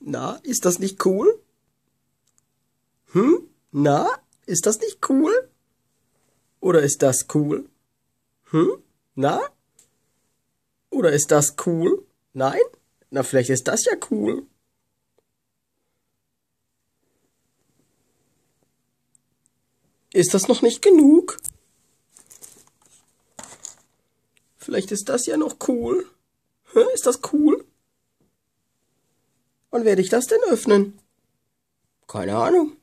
Na, ist das nicht cool? Hm? Na, ist das nicht cool? Oder ist das cool? Hm? Na? Oder ist das cool? Nein? Na, vielleicht ist das ja cool. Ist das noch nicht genug? Vielleicht ist das ja noch cool. Hä? Ist das cool? Wann werde ich das denn öffnen? Keine Ahnung.